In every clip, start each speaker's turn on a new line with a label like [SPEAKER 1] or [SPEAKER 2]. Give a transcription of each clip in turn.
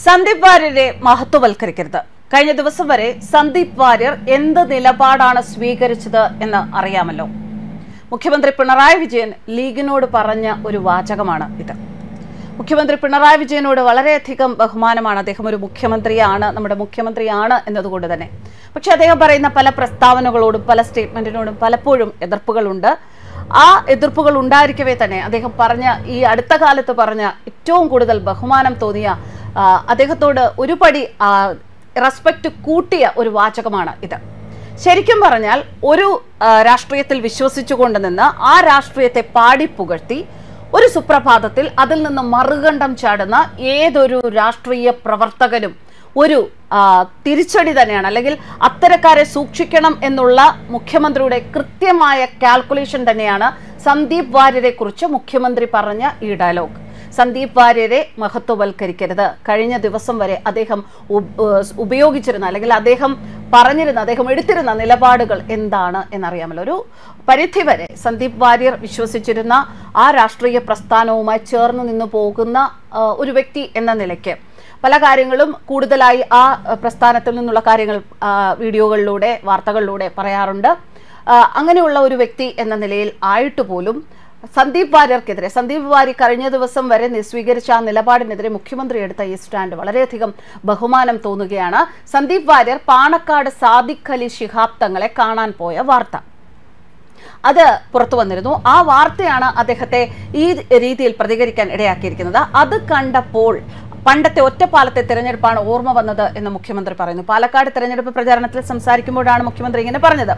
[SPEAKER 1] സന്ദീപ് വാര്യരെ മഹത്വവൽക്കരിക്കരുത്. കഴിഞ്ഞ ദിവസം വരെ സന്ദീപ് വാര്യർ എന്ത് നിലപാടാണ് സ്വീകരിച്ചത് എന്ന് അറിയാമല്ലോ. മുഖ്യമന്ത്രി പിണറായി വിജയൻ ലീഗിനോട് പറഞ്ഞ ഒരു വാചകമാണ് ഇത്. മുഖ്യമന്ത്രി പിണറായി വിജയനോട് വളരെയധികം ബഹുമാനമാണ്. അദ്ദേഹം ഒരു മുഖ്യമന്ത്രിയാണ് നമ്മുടെ മുഖ്യമന്ത്രിയാണ് എന്നതുകൊണ്ട് തന്നെ. പക്ഷെ അദ്ദേഹം പറയുന്ന പല പ്രസ്താവനകളോടും പല സ്റ്റേറ്റ്മെന്റിനോടും പലപ്പോഴും എതിർപ്പുകളുണ്ട്. ആ എതിർപ്പുകൾ ഉണ്ടായിരിക്കവേ തന്നെ അദ്ദേഹം പറഞ്ഞ ഈ അടുത്ത കാലത്ത് പറഞ്ഞ ഏറ്റവും കൂടുതൽ ബഹുമാനം തോന്നിയ അദ്ദേഹത്തോട് ഒരുപടി റെസ്പെക്ട് കൂട്ടിയ ഒരു വാചകമാണ് ഇത്. ശരിക്കും പറഞ്ഞാൽ ഒരു രാഷ്ട്രീയത്തിൽ വിശ്വസിച്ചുകൊണ്ട് നിന്ന് ആ രാഷ്ട്രീയത്തെ പാടി പുകഴ്ത്തി ഒരു സുപ്രഭാതത്തിൽ അതിൽ നിന്ന് മറുകണ്ഠം ചാടുന്ന ഏതൊരു രാഷ്ട്രീയ പ്രവർത്തകനും ഒരു തിരിച്ചടി തന്നെയാണ്. അല്ലെങ്കിൽ അത്തരക്കാരെ സൂക്ഷിക്കണം എന്നുള്ള മുഖ്യമന്ത്രിയുടെ കൃത്യമായ കാൽക്കുലേഷൻ തന്നെയാണ് സന്ദീപ് വാര്യരെ കുറിച്ച് മുഖ്യമന്ത്രി പറഞ്ഞ ഈ ഡയലോഗ് സന്ദീപ് വാര്യരെ മഹത്വവൽക്കരിക്കരുത്. കഴിഞ്ഞ ദിവസം വരെ അദ്ദേഹം ഉപയോഗിച്ചിരുന്ന അല്ലെങ്കിൽ അദ്ദേഹം പറഞ്ഞിരുന്ന അദ്ദേഹം എടുത്തിരുന്ന നിലപാടുകൾ എന്താണ് എന്നറിയാമല്ലോ. ഒരു പരിധി വരെ സന്ദീപ് വാര്യർ വിശ്വസിച്ചിരുന്ന ആ രാഷ്ട്രീയ പ്രസ്ഥാനവുമായി ചേർന്ന് നിന്ന് പോകുന്ന ഒരു വ്യക്തി എന്ന നിലയ്ക്ക്. പല കാര്യങ്ങളും കൂടുതലായി ആ പ്രസ്ഥാനത്തിൽ നിന്നുള്ള കാര്യങ്ങൾ വീഡിയോകളിലൂടെ വാർത്തകളിലൂടെ പറയാറുണ്ട്. അങ്ങനെയുള്ള ഒരു വ്യക്തി എന്ന നിലയിൽ ആയിട്ട് പോലും സന്ദീപ് വാര്യർക്കെതിരെ. സന്ദീപ് വാര്യർ കഴിഞ്ഞ ദിവസം വരെ സ്വീകരിച്ച ആ നിലപാടിനെതിരെ മുഖ്യമന്ത്രി എടുത്ത ഈ സ്റ്റാൻഡ് വളരെയധികം ബഹുമാനം തോന്നുകയാണ്. സന്ദീപ് വാര്യർ പാണക്കാട് സാദിഖ് അലി ശിഹാബ് തങ്ങളെ കാണാൻ പോയ വാർത്ത. അത് പുറത്തു വന്നിരുന്നു. ആ വാർത്തയാണ് അദ്ദേഹത്തെ ഈ രീതിയിൽ പ്രതികരിക്കാൻ ഇടയാക്കിയിരിക്കുന്നത്. അത് കണ്ടപ്പോൾ പണ്ടത്തെ ഒറ്റപ്പാലത്തെ തെരഞ്ഞെടുപ്പാണ് ഓർമ്മ വന്നത് എന്ന് മുഖ്യമന്ത്രി പറയുന്നു. പാലക്കാട് തെരഞ്ഞെടുപ്പ് പ്രചാരണത്തിൽ സംസാരിക്കുമ്പോഴാണ് മുഖ്യമന്ത്രി ഇങ്ങനെ പറഞ്ഞത്.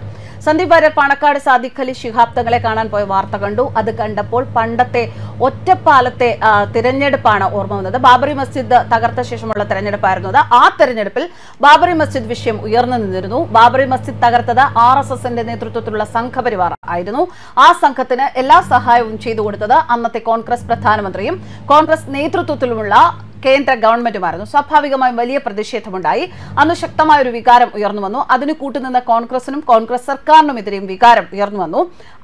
[SPEAKER 1] സന്ദീപ് വാര്യർ പാണക്കാട് സാദിഖ് അലി ശിഹാബ് തങ്ങളെ കാണാൻ പോയ വാർത്ത കണ്ടു. അത് കണ്ടപ്പോൾ പണ്ടത്തെ ഒറ്റപ്പാലത്തെ തിരഞ്ഞെടുപ്പാണ് ഓർമ്മ വന്നത്. ബാബറി മസ്ജിദ് തകർത്ത ശേഷമുള്ള തെരഞ്ഞെടുപ്പായിരുന്നു അത്. ആ തെരഞ്ഞെടുപ്പിൽ ബാബറി മസ്ജിദ് വിഷയം ഉയർന്നു നിന്നിരുന്നു. ബാബറി മസ്ജിദ് തകർത്തത് ആർ എസ് എസിന്റെ നേതൃത്വത്തിലുള്ള സംഘപരിവാർ ആയിരുന്നു. ആ സംഘത്തിന് എല്ലാ സഹായവും ചെയ്തു കൊടുത്തത് അന്നത്തെ കോൺഗ്രസ് പ്രധാനമന്ത്രിയും കോൺഗ്രസ് നേതൃത്വത്തിലുമുള്ള കേന്ദ്ര ഗവൺമെന്റുമായിരുന്നു. സ്വാഭാവികമായും വലിയ പ്രതിഷേധമുണ്ടായി. അന്ന് ശക്തമായ ഒരു വികാരം ഉയർന്നു വന്നു. അതിന് കൂട്ടുനിന്ന കോൺഗ്രസിനും കോൺഗ്രസ് സർക്കാരിനും സർക്കാരിനുമെതിരെയും വികാരം ഉയർന്നു വന്നു.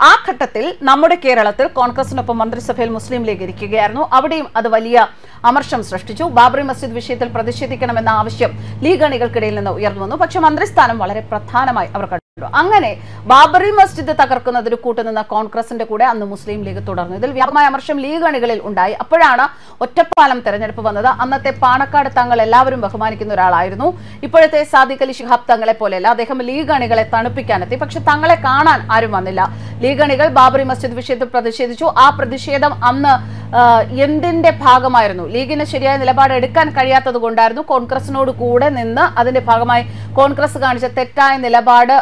[SPEAKER 1] ആ ഘട്ടത്തിൽ നമ്മുടെ കേരളത്തിൽ കോൺഗ്രസിനൊപ്പം മന്ത്രിസഭയിൽ മുസ്ലിം ലീഗ് ഇരിക്കുകയായിരുന്നു. അവിടെയും അത് വലിയ അമർഷം സൃഷ്ടിച്ചു. ബാബറി മസ്ജിദ് വിഷയത്തിൽ പ്രതിഷേധിക്കണമെന്ന ആവശ്യം ലീഗ് അണികൾക്കിടയിൽ നിന്ന് ഉയർന്നു വന്നു. പക്ഷേ മന്ത്രിസ്ഥാനം വളരെ പ്രധാനമായി അവർ അങ്ങനെ ബാബറി മസ്ജിദ് തകർക്കുന്നതിന് കൂട്ടുനിന്ന കോൺഗ്രസിന്റെ കൂടെ അന്ന് മുസ്ലിം ലീഗ് തുടർന്നു. ഇതിൽ വ്യാപകമായ അമർഷം ലീഗ് അണികളിൽ ഉണ്ടായി. അപ്പോഴാണ് ഒറ്റപ്പാലം തെരഞ്ഞെടുപ്പ് വന്നത്. അന്നത്തെ പാണക്കാട് തങ്ങൾ എല്ലാവരും ബഹുമാനിക്കുന്ന ഒരാളായിരുന്നു. ഇപ്പോഴത്തെ സാദിഖ് അലി ശിഹാബ് തങ്ങളെ പോലെയല്ല. അദ്ദേഹം ലീഗ് അണികളെ തണുപ്പിക്കാനെത്തി. പക്ഷെ തങ്ങളെ കാണാൻ ആരും വന്നില്ല. ലീഗ് അണികൾ ബാബറി മസ്ജിദ് വിഷയത്തിൽ പ്രതിഷേധിച്ചു. ആ പ്രതിഷേധം അന്ന് എന്തിന്റെ ഭാഗമായിരുന്നു? ലീഗിന് ശരിയായ നിലപാട് എടുക്കാൻ കഴിയാത്തത് കൊണ്ടായിരുന്നു കോൺഗ്രസിനോട് കൂടെ നിന്ന് അതിന്റെ ഭാഗമായി കോൺഗ്രസ് കാണിച്ച തെറ്റായ നിലപാട്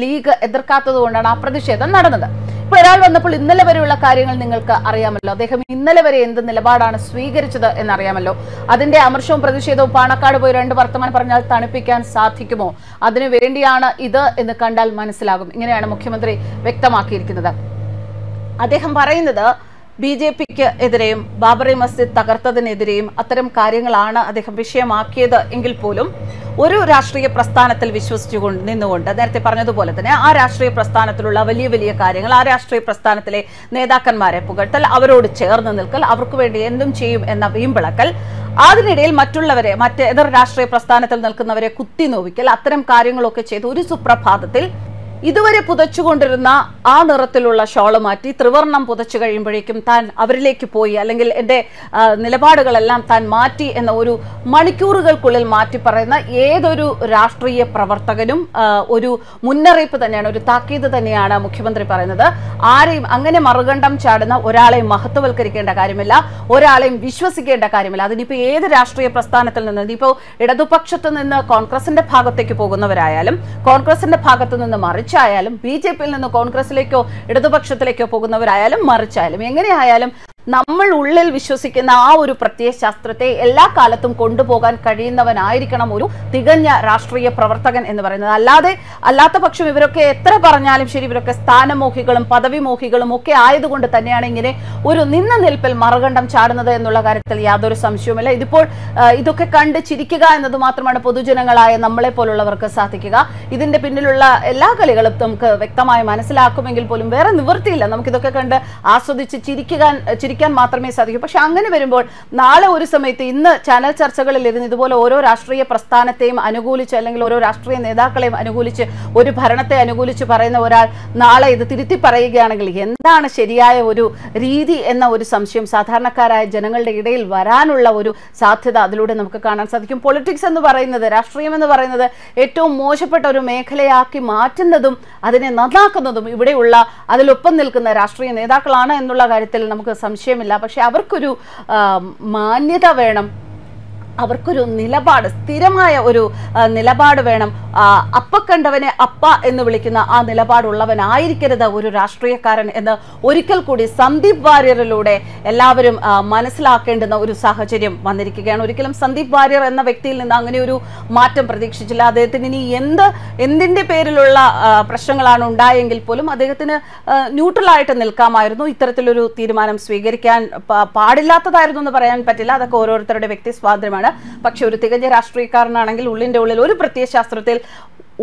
[SPEAKER 1] ലീഗ് എതിർക്കാത്തത് കൊണ്ടാണ് ആ പ്രതിഷേധം നടന്നത്. ഇപ്പൊ ഒരാൾ വന്നപ്പോൾ ഇന്നലെ വരെയുള്ള കാര്യങ്ങൾ നിങ്ങൾക്ക് അറിയാമല്ലോ. അദ്ദേഹം ഇന്നലെ വരെ എന്ത് നിലപാടാണ് സ്വീകരിച്ചത് എന്നറിയാമല്ലോ. അതിന്റെ അമർഷവും പ്രതിഷേധവും പാണക്കാട് പോയി രണ്ട് വർത്തമാനം പറഞ്ഞാൽ തണുപ്പിക്കാൻ സാധിക്കുമോ? അതിനു വേണ്ടിയാണ് ഇത് എന്ന് കണ്ടാൽ മനസ്സിലാകും. ഇങ്ങനെയാണ് മുഖ്യമന്ത്രി വ്യക്തമാക്കിയിരിക്കുന്നത്. അദ്ദേഹം പറയുന്നത് ബി ജെ പിക്ക് എതിരെയും ബാബറി മസ്ജിദ് തകർത്തതിനെതിരെയും അത്തരം കാര്യങ്ങളാണ് അദ്ദേഹം വിഷയമാക്കിയത് എങ്കിൽ പോലും ഒരു രാഷ്ട്രീയ പ്രസ്ഥാനത്തിൽ വിശ്വസിച്ചുകൊണ്ട് നിന്നുകൊണ്ട് നേരത്തെ പറഞ്ഞതുപോലെ തന്നെ ആ രാഷ്ട്രീയ പ്രസ്ഥാനത്തിലുള്ള വലിയ വലിയ കാര്യങ്ങൾ ആ രാഷ്ട്രീയ പ്രസ്ഥാനത്തിലെ നേതാക്കന്മാരെ പുകഴ്ത്തൽ അവരോട് ചേർന്ന് നിൽക്കൽ അവർക്ക് വേണ്ടി എന്തും ചെയ്യും എന്ന വീമ്പിളക്കൽ അതിനിടയിൽ മറ്റുള്ളവരെ മറ്റ് എതിർ രാഷ്ട്രീയ പ്രസ്ഥാനത്തിൽ നിൽക്കുന്നവരെ കുത്തി നോവിക്കൽ അത്തരം കാര്യങ്ങളൊക്കെ ചെയ്ത് ഒരു സുപ്രഭാതത്തിൽ ഇതുവരെ പുതച്ചുകൊണ്ടിരുന്ന ആ നിറത്തിലുള്ള ഷോൾ മാറ്റി ത്രിവർണം പുതച്ചു കഴിയുമ്പോഴേക്കും താൻ അവരിലേക്ക് പോയി അല്ലെങ്കിൽ എന്റെ നിലപാടുകളെല്ലാം താൻ മാറ്റി എന്ന ഒരു മണിക്കൂറുകൾക്കുള്ളിൽ മാറ്റി പറയുന്ന ഏതൊരു രാഷ്ട്രീയ പ്രവർത്തകനും ഒരു മുന്നറിയിപ്പ് തന്നെയാണ് ഒരു താക്കീത് തന്നെയാണ് മുഖ്യമന്ത്രി പറയുന്നത്. ആരെയും അങ്ങനെ മറുകണ്ഠം ചാടുന്ന ഒരാളെയും മഹത്വവൽക്കരിക്കേണ്ട കാര്യമില്ല ഒരാളെയും വിശ്വസിക്കേണ്ട കാര്യമില്ല. അതിനിപ്പോൾ ഏത് രാഷ്ട്രീയ പ്രസ്ഥാനത്തിൽ നിന്ന് ഇനിയിപ്പോൾ ഇടതുപക്ഷത്ത് നിന്ന് കോൺഗ്രസിന്റെ ഭാഗത്തേക്ക് പോകുന്നവരായാലും കോൺഗ്രസിന്റെ ഭാഗത്തു നിന്ന് മറിച്ചായാലും ബി ജെ പിയിൽ നിന്ന് കോൺഗ്രസിലേക്കോ ഇടതുപക്ഷത്തിലേക്കോ പോകുന്നവരായാലും മറിച്ചായാലും എങ്ങനെയായാലും നമ്മൾ ഉള്ളിൽ വിശ്വസിക്കുന്ന ആ ഒരു പ്രത്യയശാസ്ത്രത്തെ എല്ലാ കാലത്തും കൊണ്ടുപോകാൻ കഴിയുന്നവനായിരിക്കണം ഒരു തികഞ്ഞ രാഷ്ട്രീയ പ്രവർത്തകൻ എന്ന് പറയുന്നത്. അല്ലാതെ അല്ലാത്ത പക്ഷം ഇവരൊക്കെ എത്ര പറഞ്ഞാലും ശരി ഇവരൊക്കെ സ്ഥാനമോഹികളും പദവിമോഹികളും ഒക്കെ ആയതുകൊണ്ട് തന്നെയാണ് ഇങ്ങനെ ഒരു നിന്ന നിൽപ്പിൽ മറുകണ്ഠം ചാടുന്നത് എന്നുള്ള കാര്യത്തിൽ യാതൊരു സംശയവുമില്ല. ഇതിപ്പോൾ ഇതൊക്കെ കണ്ട് ചിരിക്കുക എന്നത് മാത്രമാണ് പൊതുജനങ്ങളായ നമ്മളെ പോലുള്ളവർക്ക് സാധിക്കുക. ഇതിന്റെ പിന്നിലുള്ള എല്ലാ കളികളും നമുക്ക് വ്യക്തമായി മനസ്സിലാക്കുമെങ്കിൽ പോലും വേറെ നിവൃത്തിയില്ല. നമുക്കിതൊക്കെ കണ്ട് ആസ്വദിച്ച് ചിരിക്കാൻ ചിരിക്കാൻ ചിരിക്കാൻ മാത്രമേ സാധിക്കൂ. പക്ഷെ അങ്ങനെ വരുമ്പോൾ നാളെ ഒരു സമയത്ത് ഇന്ന് ചാനൽ ചർച്ചകളിൽ ഇരുന്ന് ഇതുപോലെ ഓരോ രാഷ്ട്രീയ പ്രസ്ഥാനത്തെയും അനുകൂലിച്ച് അല്ലെങ്കിൽ ഓരോ രാഷ്ട്രീയ നേതാക്കളെയും അനുകൂലിച്ച് ഒരു ഭരണത്തെ അനുകൂലിച്ച് പറയുന്ന ഒരാൾ നാളെ ഇത് തിരുത്തി പറയുകയാണെങ്കിൽ എന്താണ് ശരിയായ ഒരു രീതി എന്ന ഒരു സംശയം സാധാരണക്കാരായ ജനങ്ങളുടെ ഇടയിൽ വരാനുള്ള ഒരു സാധ്യത അതിലൂടെ നമുക്ക് കാണാൻ സാധിക്കും. പൊളിറ്റിക്സ് എന്ന് പറയുന്നത് രാഷ്ട്രീയം എന്ന് പറയുന്നത് ഏറ്റവും മോശപ്പെട്ട ഒരു മേഖലയാക്കി മാറ്റുന്നതും അതിനെ നന്നാക്കുന്നതും ഇവിടെയുള്ള അതിലൊപ്പം നിൽക്കുന്ന രാഷ്ട്രീയ നേതാക്കളാണ് എന്നുള്ള കാര്യത്തിൽ നമുക്ക് സംശയമില്ല പക്ഷെ അവർക്കൊരു മാന്യത വേണം. അവർക്കൊരു നിലപാട് സ്ഥിരമായ ഒരു നിലപാട് വേണം. അപ്പ കണ്ടവനെ അപ്പ എന്ന് വിളിക്കുന്ന ആ നിലപാടുള്ളവനായിരിക്കരുത് ഒരു രാഷ്ട്രീയക്കാരൻ എന്ന് ഒരിക്കൽ കൂടി സന്ദീപ് വാര്യറിലൂടെ എല്ലാവരും മനസ്സിലാക്കേണ്ടുന്ന ഒരു സാഹചര്യം വന്നിരിക്കുകയാണ്. ഒരിക്കലും സന്ദീപ് വാര്യർ എന്ന വ്യക്തിയിൽ നിന്ന് അങ്ങനെ ഒരു മാറ്റം പ്രതീക്ഷിച്ചില്ല. അദ്ദേഹത്തിന് ഇനി എന്ത് എന്തിന്റെ പേരിലുള്ള പ്രശ്നങ്ങളാണ് ഉണ്ടായെങ്കിൽ പോലും അദ്ദേഹത്തിന് ന്യൂട്രലായിട്ട് നിൽക്കാമായിരുന്നു. ഇത്തരത്തിലൊരു തീരുമാനം സ്വീകരിക്കാൻ പാടില്ലാത്തതായിരുന്നു എന്ന് പറയാൻ പറ്റില്ല. അതൊക്കെ ഓരോരുത്തരുടെ വ്യക്തി സ്വാതന്ത്ര്യമാണ്. പക്ഷെ ഒരു തികഞ്ഞ രാഷ്ട്രീയക്കാരനാണെങ്കിൽ ഉള്ളിന്റെ ഉള്ളിൽ ഒരു പ്രത്യയശാസ്ത്രത്തിൽ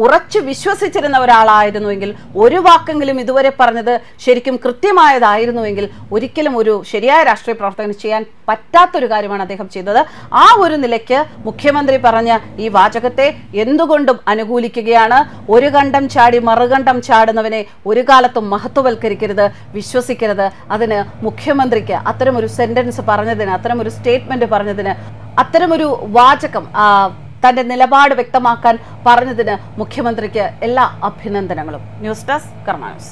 [SPEAKER 1] ഉറച്ചു വിശ്വസിച്ചിരുന്ന ഒരാളായിരുന്നുവെങ്കിൽ ഒരു വാക്കെങ്കിലും ഇതുവരെ പറഞ്ഞത് ശരിക്കും കൃത്യമായതായിരുന്നുവെങ്കിൽ ഒരിക്കലും ഒരു ശരിയായ രാഷ്ട്രീയ പ്രവർത്തകന് ചെയ്യാൻ പറ്റാത്തൊരു കാര്യമാണ് അദ്ദേഹം ചെയ്തത്. ആ ഒരു നിലയ്ക്ക് മുഖ്യമന്ത്രി പറഞ്ഞ ഈ വാചകത്തെ എന്തുകൊണ്ടും അനുകൂലിക്കുകയാണ്. ഒരു കണ്ടം ചാടി മറുകണ്ടം ചാടുന്നവനെ ഒരു കാലത്തും മഹത്വവൽക്കരിക്കരുത് വിശ്വസിക്കരുത്. അതിന് മുഖ്യമന്ത്രിക്ക് അത്തരമൊരു സെന്റൻസ് പറഞ്ഞതിന് അത്തരമൊരു സ്റ്റേറ്റ്മെന്റ് പറഞ്ഞതിന് അത്തരമൊരു വാചകം തന്റെ നിലപാട് വ്യക്തമാക്കാൻ പറഞ്ഞതിന് മുഖ്യമന്ത്രിക്ക് എല്ലാ അഭിനന്ദനങ്ങളും. News desk Karma news.